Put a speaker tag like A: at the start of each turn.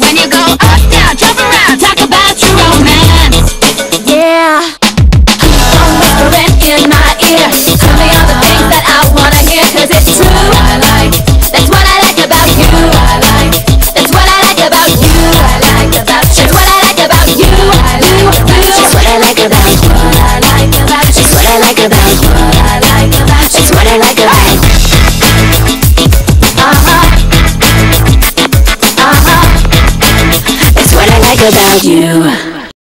A: When you go up, down, jump around, talk about your romance. Yeah. In my ear. Tell me all the things that I wanna it's true. I like. That's what I like about you. I like. That's what I like about you. I like about you. That's what I like about you. I like about you. That's what I like about That's what I like about. About you.